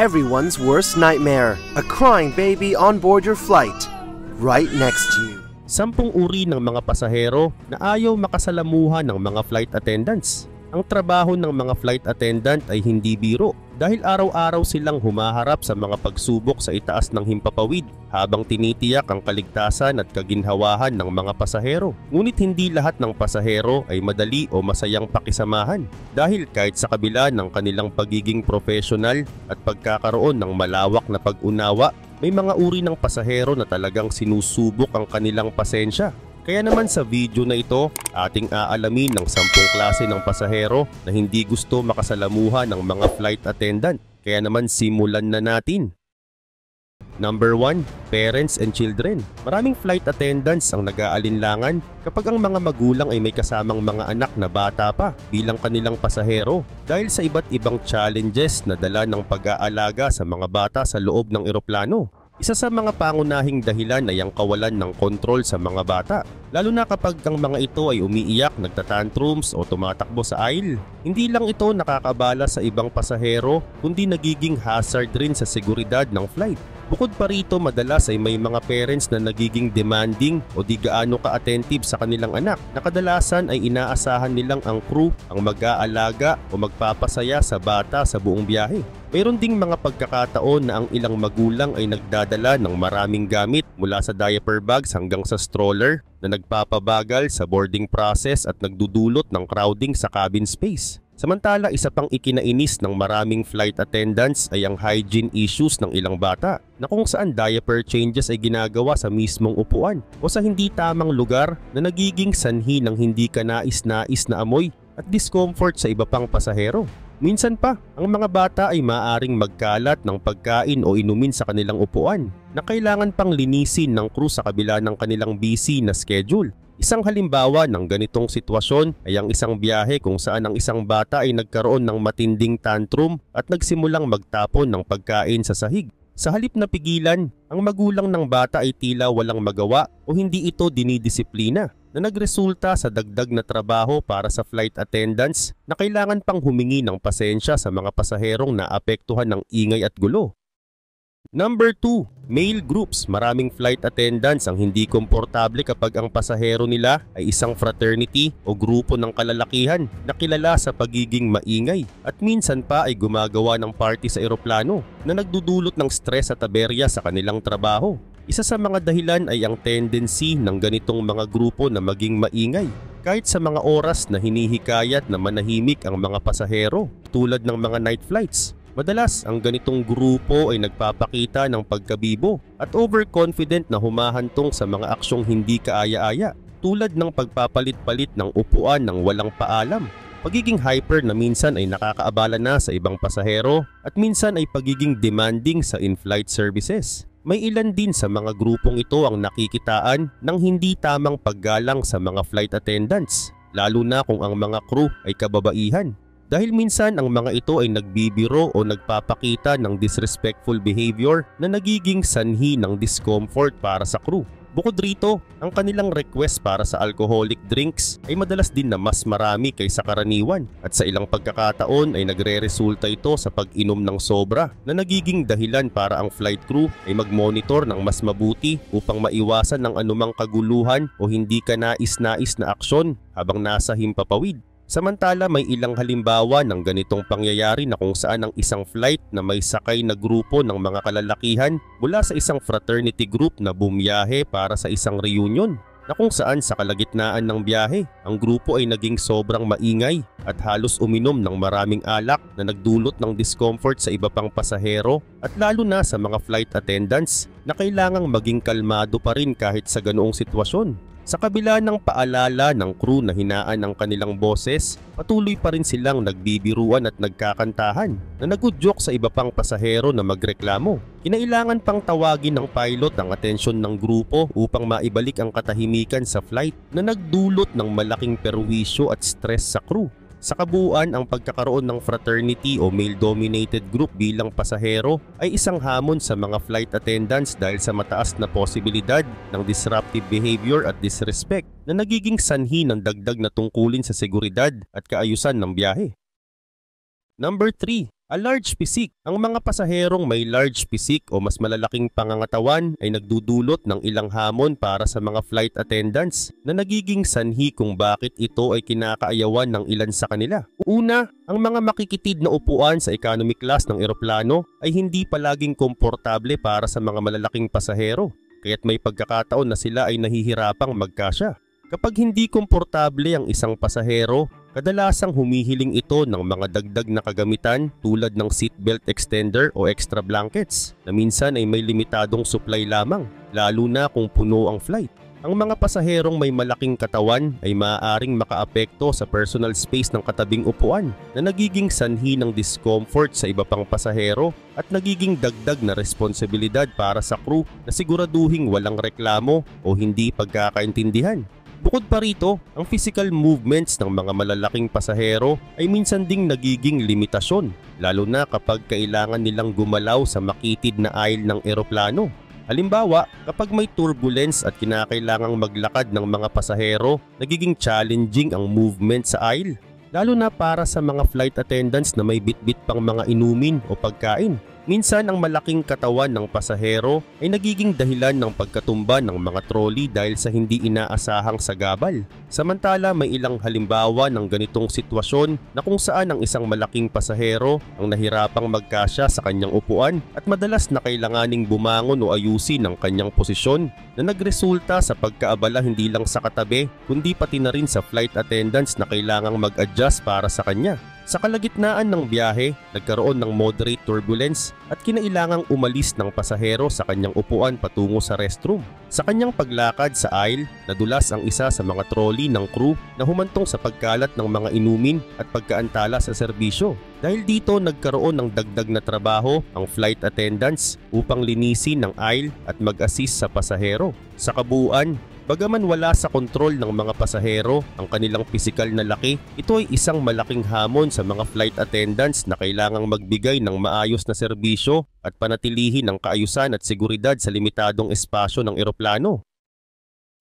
everyone's worst nightmare. A crying baby on board your flight, right next to you. Sampung uri ng mga pasahero na ayaw makasalamuhan ng mga flight attendants. Ang trabaho ng mga flight attendant ay hindi biro dahil araw-araw silang humaharap sa mga pagsubok sa itaas ng himpapawid habang tinitiyak ang kaligtasan at kaginhawahan ng mga pasahero. Ngunit hindi lahat ng pasahero ay madali o masayang pakisamahan dahil kahit sa kabila ng kanilang pagiging professional at pagkakaroon ng malawak na pag-unawa, may mga uri ng pasahero na talagang sinusubok ang kanilang pasensya kaya naman sa video na ito, ating aalamin ng sampung klase ng pasahero na hindi gusto makasalamuha ng mga flight attendant. Kaya naman simulan na natin. Number 1, parents and children. Maraming flight attendants ang nag-aalinlangan kapag ang mga magulang ay may kasamang mga anak na bata pa bilang kanilang pasahero dahil sa iba't ibang challenges na dala ng pag-aalaga sa mga bata sa loob ng eroplano. Isa sa mga pangunahing dahilan ay ang kawalan ng kontrol sa mga bata, lalo na kapag ang mga ito ay umiiyak, nagtatantrums o tumatakbo sa aisle. Hindi lang ito nakakabala sa ibang pasahero, kundi nagiging hazard rin sa seguridad ng flight. Bukod pa rito, madalas ay may mga parents na nagiging demanding o di gaano ka-attentive sa kanilang anak na kadalasan ay inaasahan nilang ang crew ang mag-aalaga o magpapasaya sa bata sa buong biyahe. Mayroon ding mga pagkakataon na ang ilang magulang ay nagdadala ng maraming gamit mula sa diaper bags hanggang sa stroller na nagpapabagal sa boarding process at nagdudulot ng crowding sa cabin space. Samantala, isa pang ikinainis ng maraming flight attendants ay ang hygiene issues ng ilang bata na kung saan diaper changes ay ginagawa sa mismong upuan o sa hindi tamang lugar na nagiging sanhi ng hindi ka nais-nais na amoy at discomfort sa iba pang pasahero. Minsan pa, ang mga bata ay maaring magkalat ng pagkain o inumin sa kanilang upuan na kailangan pang linisin ng crew sa kabila ng kanilang busy na schedule. Isang halimbawa ng ganitong sitwasyon ay ang isang biyahe kung saan ang isang bata ay nagkaroon ng matinding tantrum at nagsimulang magtapon ng pagkain sa sahig. Sa halip na pigilan, ang magulang ng bata ay tila walang magawa o hindi ito dinidisiplina na nagresulta sa dagdag na trabaho para sa flight attendants na kailangan pang humingi ng pasensya sa mga pasaherong naapektuhan ng ingay at gulo. Number 2, male groups. Maraming flight attendants ang hindi komportable kapag ang pasahero nila ay isang fraternity o grupo ng kalalakihan na kilala sa pagiging maingay at minsan pa ay gumagawa ng party sa eroplano na nagdudulot ng stress at aberya sa kanilang trabaho. Isa sa mga dahilan ay ang tendency ng ganitong mga grupo na maging maingay kahit sa mga oras na hinihikayat na manahimik ang mga pasahero tulad ng mga night flights. Madalas ang ganitong grupo ay nagpapakita ng pagkabibo at overconfident na humahantong sa mga aksyong hindi kaaya-aya tulad ng pagpapalit-palit ng upuan ng walang paalam. Pagiging hyper na minsan ay nakakaabala na sa ibang pasahero at minsan ay pagiging demanding sa in-flight services. May ilan din sa mga grupong ito ang nakikitaan ng hindi tamang paggalang sa mga flight attendants, lalo na kung ang mga crew ay kababaihan. Dahil minsan ang mga ito ay nagbibiro o nagpapakita ng disrespectful behavior na nagiging sanhi ng discomfort para sa crew. Bukod rito, ang kanilang request para sa alcoholic drinks ay madalas din na mas marami kaysa karaniwan at sa ilang pagkakataon ay nagre-resulta ito sa pag-inom ng sobra na nagiging dahilan para ang flight crew ay mag-monitor ng mas mabuti upang maiwasan ng anumang kaguluhan o hindi ka nais-nais na aksyon habang nasa himpapawid. Samantala may ilang halimbawa ng ganitong pangyayari na kung saan ang isang flight na may sakay na grupo ng mga kalalakihan mula sa isang fraternity group na bumiyahe para sa isang reunion na kung saan sa kalagitnaan ng biyahe ang grupo ay naging sobrang maingay at halos uminom ng maraming alak na nagdulot ng discomfort sa iba pang pasahero at lalo na sa mga flight attendants na kailangang maging kalmado pa rin kahit sa ganoong sitwasyon. Sa kabila ng paalala ng crew na hinaan ang kanilang boses, patuloy pa rin silang nagbibiruan at nagkakantahan na nagudyok sa iba pang pasahero na magreklamo. Kinailangan pang tawagin ng pilot ang atensyon ng grupo upang maibalik ang katahimikan sa flight na nagdulot ng malaking perwisyo at stress sa crew. Sa kabuuan, ang pagkakaroon ng fraternity o male-dominated group bilang pasahero ay isang hamon sa mga flight attendants dahil sa mataas na posibilidad ng disruptive behavior at disrespect na nagiging sanhi ng dagdag na tungkulin sa seguridad at kaayusan ng biyahe. Number 3. A large physique. Ang mga pasaherong may large physique o mas malalaking pangangatawan ay nagdudulot ng ilang hamon para sa mga flight attendants na nagiging sanhi kung bakit ito ay kinakaayawan ng ilan sa kanila. Una, ang mga makikitid na upuan sa economy class ng eroplano ay hindi palaging komportable para sa mga malalaking pasahero kaya't may pagkakataon na sila ay nahihirapang magkasya. Kapag hindi komportable ang isang pasahero, Kadalasang humihiling ito ng mga dagdag na kagamitan tulad ng seatbelt extender o extra blankets na minsan ay may limitadong supply lamang, lalo na kung puno ang flight. Ang mga pasaherong may malaking katawan ay maaaring makaapekto sa personal space ng katabing upuan na nagiging sanhi ng discomfort sa iba pang pasahero at nagiging dagdag na responsibilidad para sa crew na siguraduhing walang reklamo o hindi pagkakaintindihan. Bukod pa rito, ang physical movements ng mga malalaking pasahero ay minsan ding nagiging limitasyon, lalo na kapag kailangan nilang gumalaw sa makitid na aisle ng eroplano. Halimbawa, kapag may turbulence at kinakailangang maglakad ng mga pasahero, nagiging challenging ang movement sa aisle, lalo na para sa mga flight attendants na may bitbit pang mga inumin o pagkain. Minsan ang malaking katawan ng pasahero ay nagiging dahilan ng pagkatumba ng mga trolley dahil sa hindi inaasahang sagabal. Samantala may ilang halimbawa ng ganitong sitwasyon na kung saan ang isang malaking pasahero ang nahirapang magkasya sa kanyang upuan at madalas na kailanganing bumangon o ayusin ang kanyang posisyon na nagresulta sa pagkaabala hindi lang sa katabi kundi pati na rin sa flight attendants na kailangang mag-adjust para sa kanya. Sa kalagitnaan ng biyahe, nagkaroon ng moderate turbulence at kinailangang umalis ng pasahero sa kanyang upuan patungo sa restroom. Sa kanyang paglakad sa aisle, nadulas ang isa sa mga trolley ng crew na humantong sa pagkalat ng mga inumin at pagkaantala sa serbisyo. Dahil dito nagkaroon ng dagdag na trabaho ang flight attendants upang linisin ng aisle at mag-assist sa pasahero. Sa kabuuan, Bagaman wala sa kontrol ng mga pasahero ang kanilang pisikal na laki, ito ay isang malaking hamon sa mga flight attendants na kailangang magbigay ng maayos na serbisyo at panatilihin ang kaayusan at seguridad sa limitadong espasyo ng eroplano.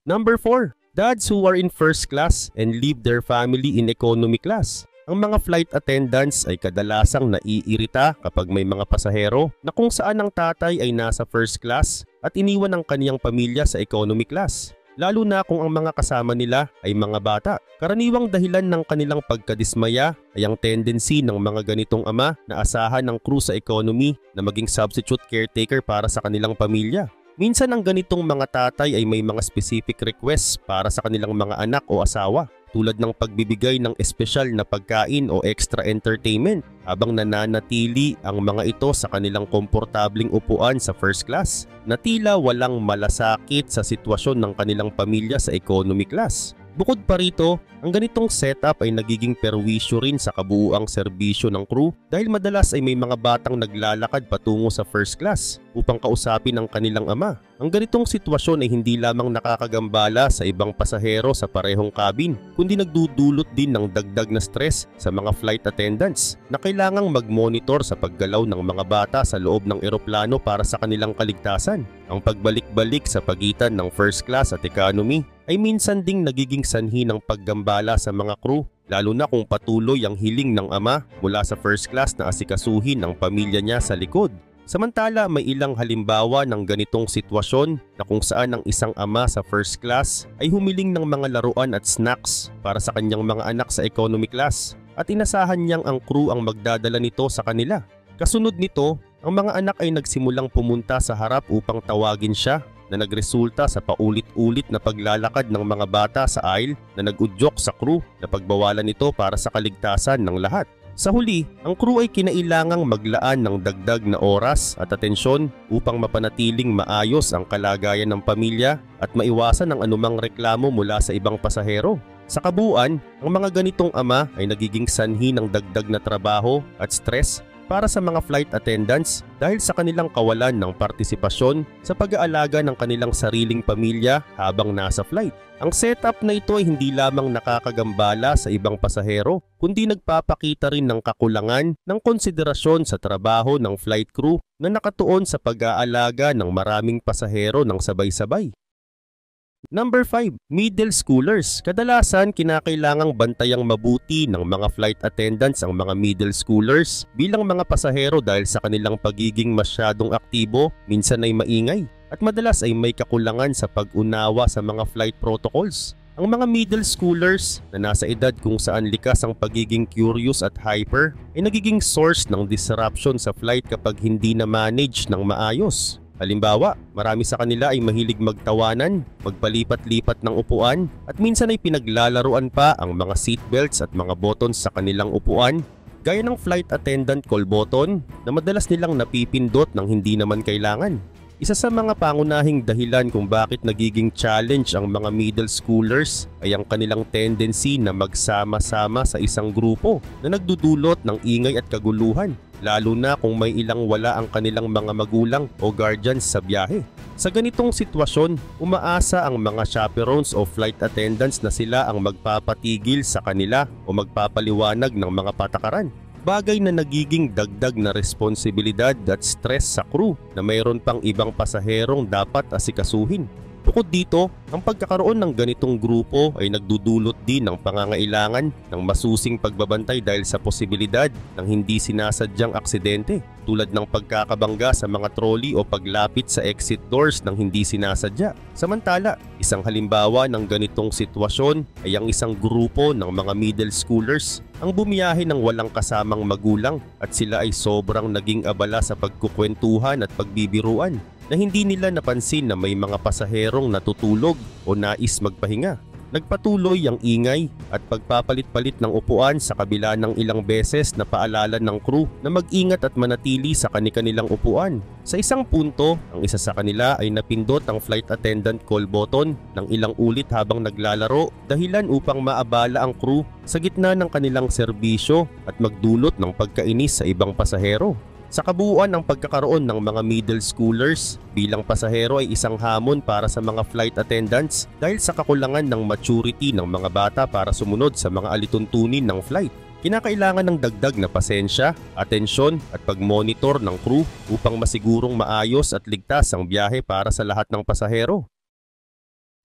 Number 4. Dads who are in first class and leave their family in economy class. Ang mga flight attendants ay kadalasang naiirita kapag may mga pasahero na kung saan ang tatay ay nasa first class at iniwan ang kaniyang pamilya sa economy class lalo na kung ang mga kasama nila ay mga bata. Karaniwang dahilan ng kanilang pagkadismaya ay ang tendency ng mga ganitong ama na asahan ng crew sa economy na maging substitute caretaker para sa kanilang pamilya. Minsan ang ganitong mga tatay ay may mga specific requests para sa kanilang mga anak o asawa tulad ng pagbibigay ng espesyal na pagkain o extra entertainment habang nananatili ang mga ito sa kanilang komportabling upuan sa first class na tila walang malasakit sa sitwasyon ng kanilang pamilya sa economy class. Bukod pa rito, ang ganitong setup ay nagiging perwisyo rin sa kabuuang serbisyo ng crew dahil madalas ay may mga batang naglalakad patungo sa first class upang kausapin ang kanilang ama. Ang ganitong sitwasyon ay hindi lamang nakakagambala sa ibang pasahero sa parehong cabin kundi nagdudulot din ng dagdag na stress sa mga flight attendants na kailangang mag-monitor sa paggalaw ng mga bata sa loob ng eroplano para sa kanilang kaligtasan. Ang pagbalik-balik sa pagitan ng first class at economy ay minsan ding nagiging sanhi ng paggambala sa mga crew lalo na kung patuloy ang hiling ng ama mula sa first class na asikasuhin ng pamilya niya sa likod. Samantala may ilang halimbawa ng ganitong sitwasyon na kung saan ang isang ama sa first class ay humiling ng mga laruan at snacks para sa kanyang mga anak sa economy class at inasahan niyang ang crew ang magdadala nito sa kanila. Kasunod nito, ang mga anak ay nagsimulang pumunta sa harap upang tawagin siya na nagresulta sa paulit-ulit na paglalakad ng mga bata sa aisle na nagudyok sa crew na pagbawalan nito para sa kaligtasan ng lahat. Sa huli, ang crew ay kinailangang maglaan ng dagdag na oras at atensyon upang mapanatiling maayos ang kalagayan ng pamilya at maiwasan ang anumang reklamo mula sa ibang pasahero. Sa kabuuan, ang mga ganitong ama ay nagiging sanhi ng dagdag na trabaho at stress para sa mga flight attendants dahil sa kanilang kawalan ng partisipasyon sa pag-aalaga ng kanilang sariling pamilya habang nasa flight. Ang setup na ito ay hindi lamang nakakagambala sa ibang pasahero kundi nagpapakita rin ng kakulangan ng konsiderasyon sa trabaho ng flight crew na nakatuon sa pag-aalaga ng maraming pasahero ng sabay-sabay. Number 5, middle schoolers. Kadalasan kinakailangang bantayang mabuti ng mga flight attendants ang mga middle schoolers bilang mga pasahero dahil sa kanilang pagiging masyadong aktibo, minsan ay maingay at madalas ay may kakulangan sa pag-unawa sa mga flight protocols. Ang mga middle schoolers na nasa edad kung saan likas ang pagiging curious at hyper ay nagiging source ng disruption sa flight kapag hindi na manage ng maayos. Halimbawa, marami sa kanila ay mahilig magtawanan, magpalipat-lipat ng upuan at minsan ay pinaglalaruan pa ang mga seatbelts at mga buttons sa kanilang upuan gaya ng flight attendant call button na madalas nilang napipindot ng hindi naman kailangan. Isa sa mga pangunahing dahilan kung bakit nagiging challenge ang mga middle schoolers ay ang kanilang tendency na magsama-sama sa isang grupo na nagdudulot ng ingay at kaguluhan lalo na kung may ilang wala ang kanilang mga magulang o guardians sa biyahe. Sa ganitong sitwasyon, umaasa ang mga chaperones o flight attendants na sila ang magpapatigil sa kanila o magpapaliwanag ng mga patakaran. Bagay na nagiging dagdag na responsibilidad at stress sa crew na mayroon pang ibang pasaherong dapat asikasuhin. Bukod dito, ang pagkakaroon ng ganitong grupo ay nagdudulot din ng pangangailangan ng masusing pagbabantay dahil sa posibilidad ng hindi sinasadyang aksidente tulad ng pagkakabangga sa mga trolley o paglapit sa exit doors ng hindi sinasadya. Samantala, isang halimbawa ng ganitong sitwasyon ay ang isang grupo ng mga middle schoolers ang bumiyahe ng walang kasamang magulang at sila ay sobrang naging abala sa pagkukwentuhan at pagbibiruan na hindi nila napansin na may mga pasaherong natutulog o nais magpahinga. Nagpatuloy ang ingay at pagpapalit-palit ng upuan sa kabila ng ilang beses na paalala ng crew na mag-ingat at manatili sa kanilang upuan. Sa isang punto, ang isa sa kanila ay napindot ang flight attendant call button ng ilang ulit habang naglalaro dahilan upang maabala ang crew sa gitna ng kanilang serbisyo at magdulot ng pagkainis sa ibang pasahero. Sa kabuuan ng pagkakaroon ng mga middle schoolers bilang pasahero ay isang hamon para sa mga flight attendants dahil sa kakulangan ng maturity ng mga bata para sumunod sa mga alituntunin ng flight. Kinakailangan ng dagdag na pasensya, atensyon at pag-monitor ng crew upang masigurong maayos at ligtas ang biyahe para sa lahat ng pasahero.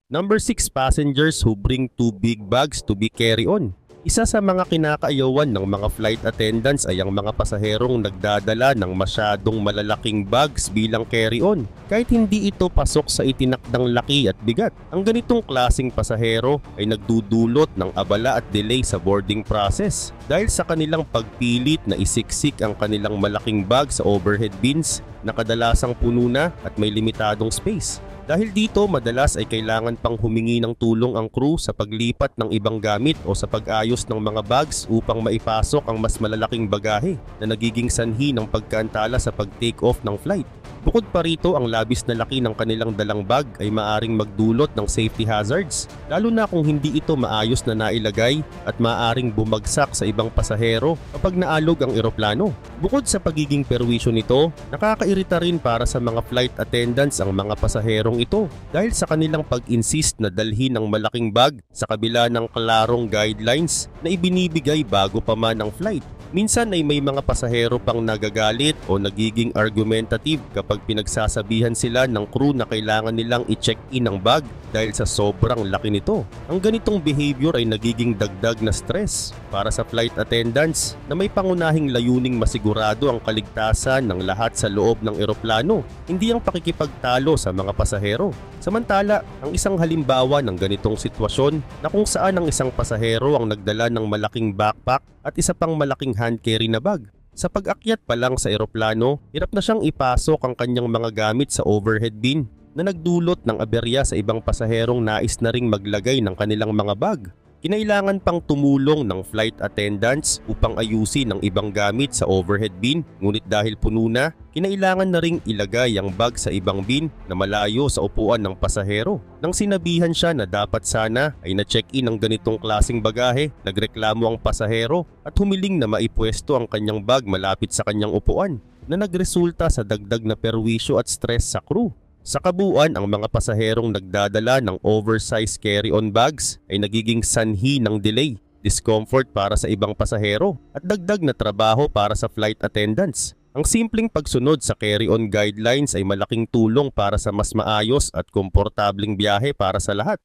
Number 6 passengers who bring too big bags to be carry on. Isa sa mga kinakaayawan ng mga flight attendants ay ang mga pasaherong nagdadala ng masyadong malalaking bags bilang carry-on kahit hindi ito pasok sa itinakdang laki at bigat. Ang ganitong klasing pasahero ay nagdudulot ng abala at delay sa boarding process dahil sa kanilang pagpilit na isiksik ang kanilang malaking bag sa overhead bins na kadalasang puno na at may limitadong space. Dahil dito madalas ay kailangan pang humingi ng tulong ang crew sa paglipat ng ibang gamit o sa pag-ayos ng mga bags upang maipasok ang mas malalaking bagahe na nagiging sanhi ng pagkaantala sa pag-take off ng flight. Bukod pa rito ang labis na laki ng kanilang dalang bag ay maaring magdulot ng safety hazards lalo na kung hindi ito maayos na nailagay at maaring bumagsak sa ibang pasahero kapag naalog ang eroplano. Bukod sa pagiging perwisyo nito, nakakairita rin para sa mga flight attendants ang mga pasaherong ito dahil sa kanilang pag-insist na dalhin ng malaking bag sa kabila ng klarong guidelines na ibinibigay bago pa man ang flight. Minsan ay may mga pasahero pang nagagalit o nagiging argumentative kapag pinagsasabihan sila ng crew na kailangan nilang i-check-in ang bag dahil sa sobrang laki nito. Ang ganitong behavior ay nagiging dagdag na stress para sa flight attendants na may pangunahing layuning masigurado ang kaligtasan ng lahat sa loob ng eroplano, hindi ang pakikipagtalo sa mga pasahero. Samantala, ang isang halimbawa ng ganitong sitwasyon na kung saan ang isang pasahero ang nagdala ng malaking backpack at isa pang malaking hand carry na bag. Sa pag-akyat pa lang sa eroplano, hirap na siyang ipasok ang kanyang mga gamit sa overhead bin na nagdulot ng aberya sa ibang pasaherong nais na ring maglagay ng kanilang mga bag. Kinailangan pang tumulong ng flight attendants upang ayusin ang ibang gamit sa overhead bin ngunit dahil puno na, kinailangan na ring ilagay ang bag sa ibang bin na malayo sa upuan ng pasahero. Nang sinabihan siya na dapat sana ay na-check-in ang ganitong klasing bagahe, nagreklamo ang pasahero at humiling na maipwesto ang kanyang bag malapit sa kanyang upuan na nagresulta sa dagdag na perwisyo at stress sa crew. Sa kabuuan, ang mga pasaherong nagdadala ng oversized carry-on bags ay nagiging sanhi ng delay, discomfort para sa ibang pasahero at dagdag na trabaho para sa flight attendants. Ang simpleng pagsunod sa carry-on guidelines ay malaking tulong para sa mas maayos at komportabling biyahe para sa lahat.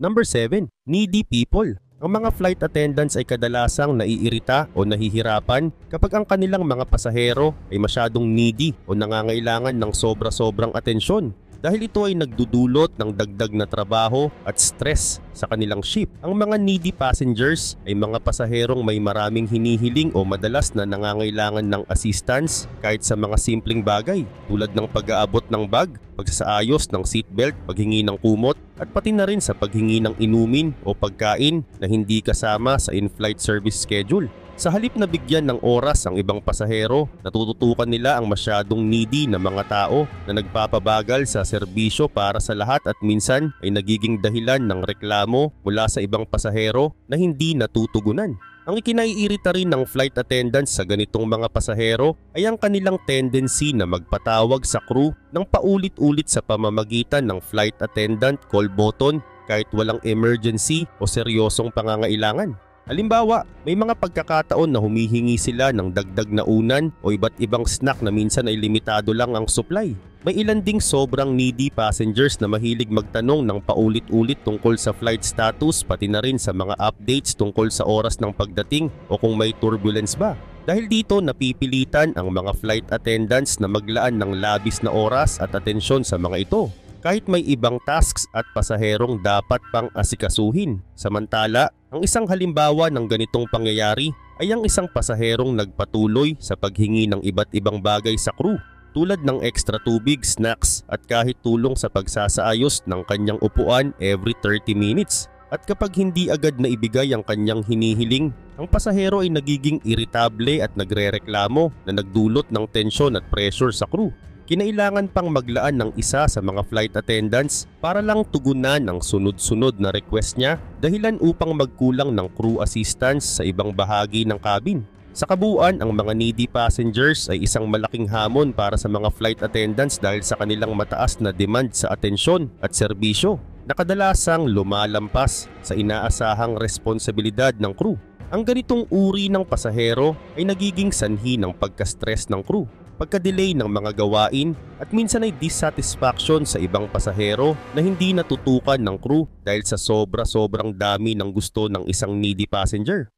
Number 7. Needy people. Ang mga flight attendants ay kadalasang naiirita o nahihirapan kapag ang kanilang mga pasahero ay masyadong needy o nangangailangan ng sobra-sobrang atensyon dahil ito ay nagdudulot ng dagdag na trabaho at stress sa kanilang ship. Ang mga needy passengers ay mga pasaherong may maraming hinihiling o madalas na nangangailangan ng assistance kahit sa mga simpleng bagay tulad ng pag-aabot ng bag, pagsasaayos ng seatbelt, paghingi ng kumot at pati na rin sa paghingi ng inumin o pagkain na hindi kasama sa in-flight service schedule. Sa halip na bigyan ng oras ang ibang pasahero, natututukan nila ang masyadong needy na mga tao na nagpapabagal sa serbisyo para sa lahat at minsan ay nagiging dahilan ng reklamo mula sa ibang pasahero na hindi natutugunan. Ang ikinaiirita rin ng flight attendants sa ganitong mga pasahero ay ang kanilang tendency na magpatawag sa crew ng paulit-ulit sa pamamagitan ng flight attendant call button kahit walang emergency o seryosong pangangailangan. Halimbawa, may mga pagkakataon na humihingi sila ng dagdag na unan o iba't ibang snack na minsan ay limitado lang ang supply. May ilan ding sobrang needy passengers na mahilig magtanong ng paulit-ulit tungkol sa flight status pati na rin sa mga updates tungkol sa oras ng pagdating o kung may turbulence ba. Dahil dito napipilitan ang mga flight attendants na maglaan ng labis na oras at atensyon sa mga ito kahit may ibang tasks at pasaherong dapat pang asikasuhin. Samantala, ang isang halimbawa ng ganitong pangyayari ay ang isang pasaherong nagpatuloy sa paghingi ng iba't ibang bagay sa crew tulad ng extra tubig, snacks at kahit tulong sa pagsasaayos ng kanyang upuan every 30 minutes. At kapag hindi agad na ibigay ang kanyang hinihiling, ang pasahero ay nagiging iritable at nagrereklamo na nagdulot ng tensyon at pressure sa crew kinailangan pang maglaan ng isa sa mga flight attendants para lang tugunan ang sunod-sunod na request niya dahilan upang magkulang ng crew assistance sa ibang bahagi ng cabin. Sa kabuuan, ang mga needy passengers ay isang malaking hamon para sa mga flight attendants dahil sa kanilang mataas na demand sa atensyon at serbisyo na kadalasang lumalampas sa inaasahang responsibilidad ng crew. Ang ganitong uri ng pasahero ay nagiging sanhi ng pagka-stress ng crew pagka-delay ng mga gawain at minsan ay dissatisfaction sa ibang pasahero na hindi natutukan ng crew dahil sa sobra-sobrang dami ng gusto ng isang needy passenger.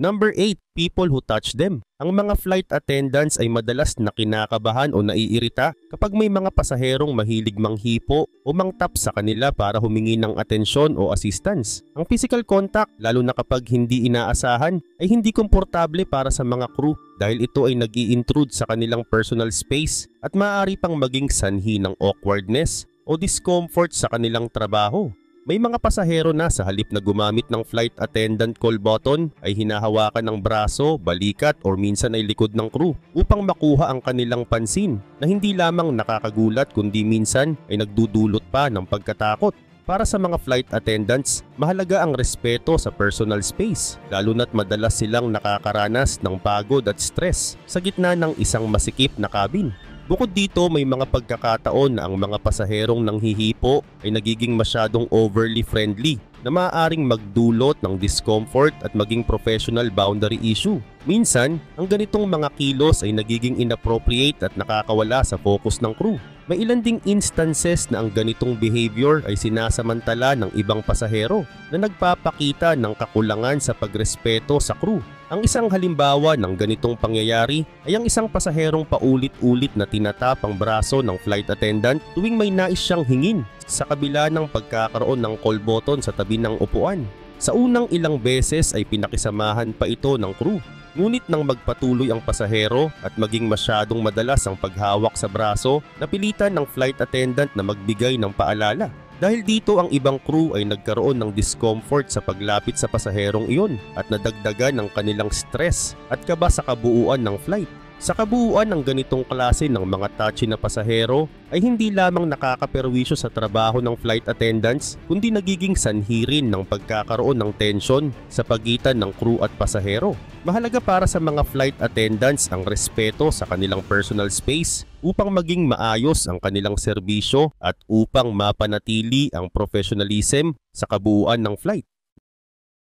Number 8, people who touch them. Ang mga flight attendants ay madalas na kinakabahan o naiirita kapag may mga pasaherong mahilig manghipo o mangtap sa kanila para humingi ng atensyon o assistance. Ang physical contact, lalo na kapag hindi inaasahan, ay hindi komportable para sa mga crew dahil ito ay nag intrude sa kanilang personal space at maaari pang maging sanhi ng awkwardness o discomfort sa kanilang trabaho. May mga pasahero na sa halip na gumamit ng flight attendant call button ay hinahawakan ng braso, balikat or minsan ay likod ng crew upang makuha ang kanilang pansin na hindi lamang nakakagulat kundi minsan ay nagdudulot pa ng pagkatakot. Para sa mga flight attendants, mahalaga ang respeto sa personal space, lalo na't madalas silang nakakaranas ng pagod at stress sa gitna ng isang masikip na cabin. Bukod dito may mga pagkakataon na ang mga pasaherong nanghihipo ay nagiging masyadong overly friendly na maaaring magdulot ng discomfort at maging professional boundary issue. Minsan, ang ganitong mga kilos ay nagiging inappropriate at nakakawala sa focus ng crew. May ilan ding instances na ang ganitong behavior ay sinasamantala ng ibang pasahero na nagpapakita ng kakulangan sa pagrespeto sa crew ang isang halimbawa ng ganitong pangyayari ay ang isang pasaherong paulit-ulit na tinatap ang braso ng flight attendant tuwing may nais siyang hingin sa kabila ng pagkakaroon ng call button sa tabi ng upuan. Sa unang ilang beses ay pinakisamahan pa ito ng crew. Ngunit nang magpatuloy ang pasahero at maging masyadong madalas ang paghawak sa braso, napilitan ng flight attendant na magbigay ng paalala dahil dito ang ibang crew ay nagkaroon ng discomfort sa paglapit sa pasaherong iyon at nadagdagan ng kanilang stress at kaba sa kabuuan ng flight. Sa kabuuan ng ganitong klase ng mga touchy na pasahero ay hindi lamang nakakaperwisyo sa trabaho ng flight attendants kundi nagiging sanhi rin ng pagkakaroon ng tensyon sa pagitan ng crew at pasahero. Mahalaga para sa mga flight attendants ang respeto sa kanilang personal space upang maging maayos ang kanilang serbisyo at upang mapanatili ang professionalism sa kabuuan ng flight.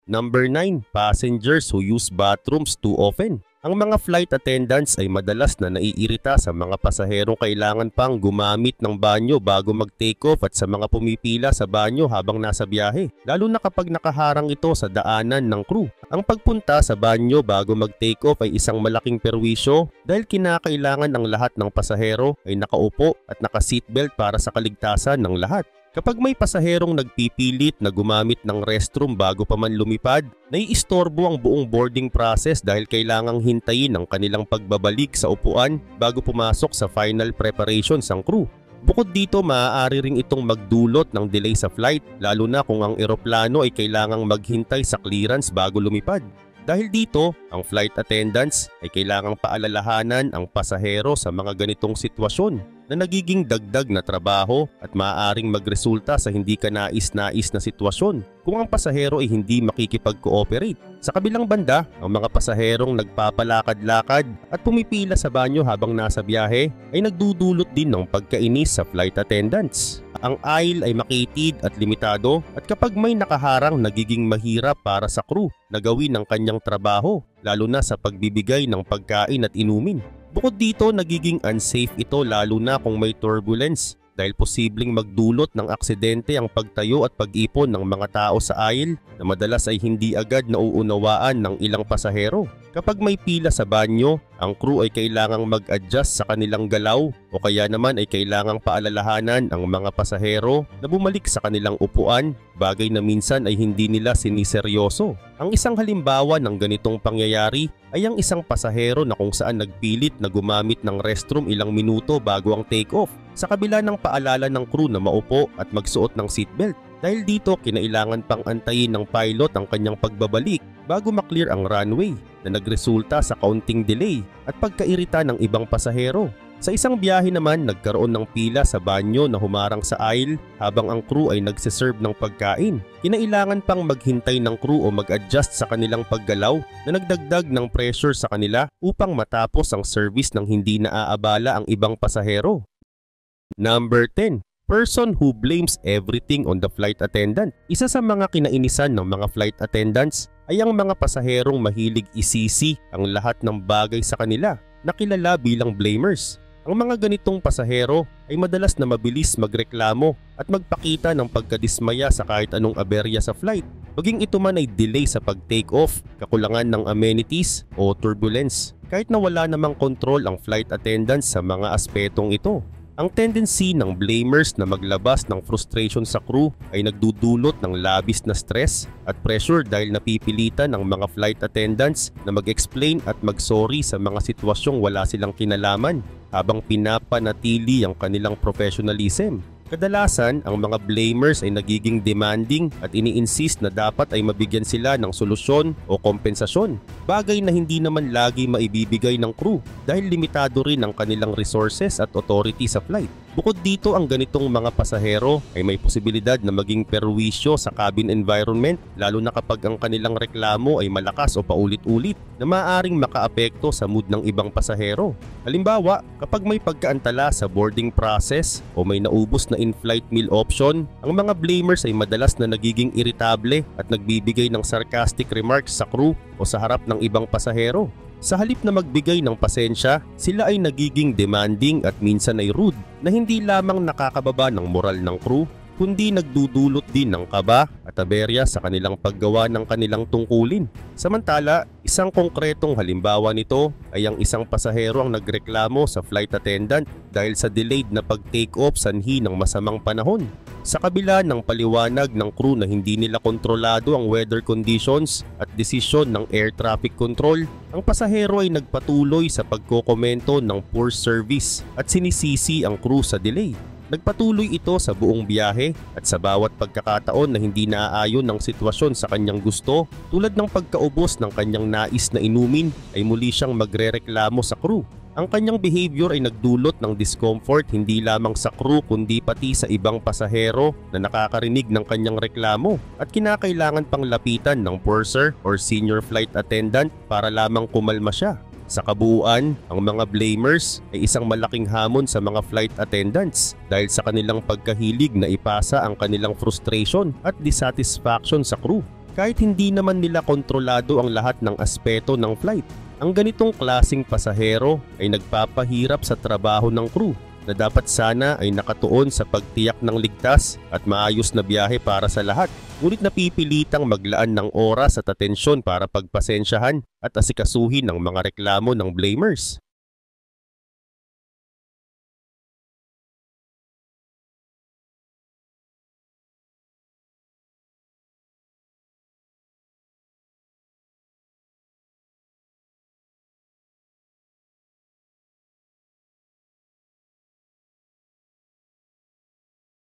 Number 9, passengers who use bathrooms too often. Ang mga flight attendants ay madalas na naiirita sa mga pasaherong kailangan pang gumamit ng banyo bago mag-take off at sa mga pumipila sa banyo habang nasa biyahe, lalo na kapag nakaharang ito sa daanan ng crew. Ang pagpunta sa banyo bago mag-take off ay isang malaking perwisyo dahil kinakailangan ng lahat ng pasahero ay nakaupo at naka-seatbelt para sa kaligtasan ng lahat. Kapag may pasaherong nagpipilit na gumamit ng restroom bago pa man lumipad, naiistorbo ang buong boarding process dahil kailangang hintayin ang kanilang pagbabalik sa upuan bago pumasok sa final preparations ang crew. Bukod dito, maaari ring itong magdulot ng delay sa flight lalo na kung ang eroplano ay kailangang maghintay sa clearance bago lumipad. Dahil dito, ang flight attendants ay kailangang paalalahanan ang pasahero sa mga ganitong sitwasyon na nagiging dagdag na trabaho at maaaring magresulta sa hindi ka nais-nais na sitwasyon kung ang pasahero ay hindi makikipag-cooperate. Sa kabilang banda, ang mga pasaherong nagpapalakad-lakad at pumipila sa banyo habang nasa biyahe ay nagdudulot din ng pagkainis sa flight attendants. Ang aisle ay makitid at limitado at kapag may nakaharang nagiging mahirap para sa crew na gawin ang kanyang trabaho lalo na sa pagbibigay ng pagkain at inumin. Bukod dito nagiging unsafe ito lalo na kung may turbulence dahil posibleng magdulot ng aksidente ang pagtayo at pag-ipon ng mga tao sa aisle na madalas ay hindi agad nauunawaan ng ilang pasahero. Kapag may pila sa banyo, ang crew ay kailangang mag-adjust sa kanilang galaw o kaya naman ay kailangang paalalahanan ang mga pasahero na bumalik sa kanilang upuan, bagay na minsan ay hindi nila siniseryoso. Ang isang halimbawa ng ganitong pangyayari ay ang isang pasahero na kung saan nagpilit na gumamit ng restroom ilang minuto bago ang take-off sa kabila ng paalala ng crew na maupo at magsuot ng seatbelt. Dahil dito, kinailangan pang antayin ng pilot ang kanyang pagbabalik bago maklear ang runway na nagresulta sa kaunting delay at pagkairita ng ibang pasahero. Sa isang biyahe naman, nagkaroon ng pila sa banyo na humarang sa aisle habang ang crew ay nagsiserve ng pagkain. Kinailangan pang maghintay ng crew o mag-adjust sa kanilang paggalaw na nagdagdag ng pressure sa kanila upang matapos ang service ng hindi naaabala ang ibang pasahero. Number 10 person who blames everything on the flight attendant. Isa sa mga kinainisan ng mga flight attendants ay ang mga pasaherong mahilig isisi ang lahat ng bagay sa kanila na kilala bilang blamers. Ang mga ganitong pasahero ay madalas na mabilis magreklamo at magpakita ng pagkadismaya sa kahit anong aberya sa flight. Maging ito man ay delay sa pag-take off, kakulangan ng amenities o turbulence. Kahit na wala namang control ang flight attendants sa mga aspetong ito. Ang tendency ng blamers na maglabas ng frustration sa crew ay nagdudulot ng labis na stress at pressure dahil napipilitan ng mga flight attendants na mag-explain at mag-sorry sa mga sitwasyong wala silang kinalaman habang pinapanatili ang kanilang professionalism. Kadalasan, ang mga blamers ay nagiging demanding at ini-insist na dapat ay mabigyan sila ng solusyon o kompensasyon. Bagay na hindi naman lagi maibibigay ng crew dahil limitado rin ang kanilang resources at authority sa flight. Bukod dito, ang ganitong mga pasahero ay may posibilidad na maging perwisyo sa cabin environment lalo na kapag ang kanilang reklamo ay malakas o paulit-ulit na maaaring makaapekto sa mood ng ibang pasahero. Halimbawa, kapag may pagkaantala sa boarding process o may naubos na in-flight meal option, ang mga blamers ay madalas na nagiging irritable at nagbibigay ng sarcastic remarks sa crew o sa harap ng ibang pasahero. Sa halip na magbigay ng pasensya, sila ay nagiging demanding at minsan ay rude na hindi lamang nakakababa ng moral ng crew kundi nagdudulot din ng kaba at aberya sa kanilang paggawa ng kanilang tungkulin. Samantala, isang konkretong halimbawa nito ay ang isang pasahero ang nagreklamo sa flight attendant dahil sa delayed na pag-take off sanhi ng masamang panahon. Sa kabila ng paliwanag ng crew na hindi nila kontrolado ang weather conditions at desisyon ng air traffic control, ang pasahero ay nagpatuloy sa pagkokomento ng poor service at sinisisi ang crew sa delay. Nagpatuloy ito sa buong biyahe at sa bawat pagkakataon na hindi naaayon ng sitwasyon sa kanyang gusto tulad ng pagkaubos ng kanyang nais na inumin ay muli siyang magrereklamo sa crew. Ang kanyang behavior ay nagdulot ng discomfort hindi lamang sa crew kundi pati sa ibang pasahero na nakakarinig ng kanyang reklamo at kinakailangan pang lapitan ng purser or senior flight attendant para lamang kumalma siya. Sa kabuuan, ang mga blamers ay isang malaking hamon sa mga flight attendants dahil sa kanilang pagkahilig na ipasa ang kanilang frustration at dissatisfaction sa crew kahit hindi naman nila kontrolado ang lahat ng aspeto ng flight. Ang ganitong klasing pasahero ay nagpapahirap sa trabaho ng crew na dapat sana ay nakatuon sa pagtiyak ng ligtas at maayos na biyahe para sa lahat. Ngunit napipilitang maglaan ng oras at atensyon para pagpasensyahan at asikasuhin ng mga reklamo ng blamers.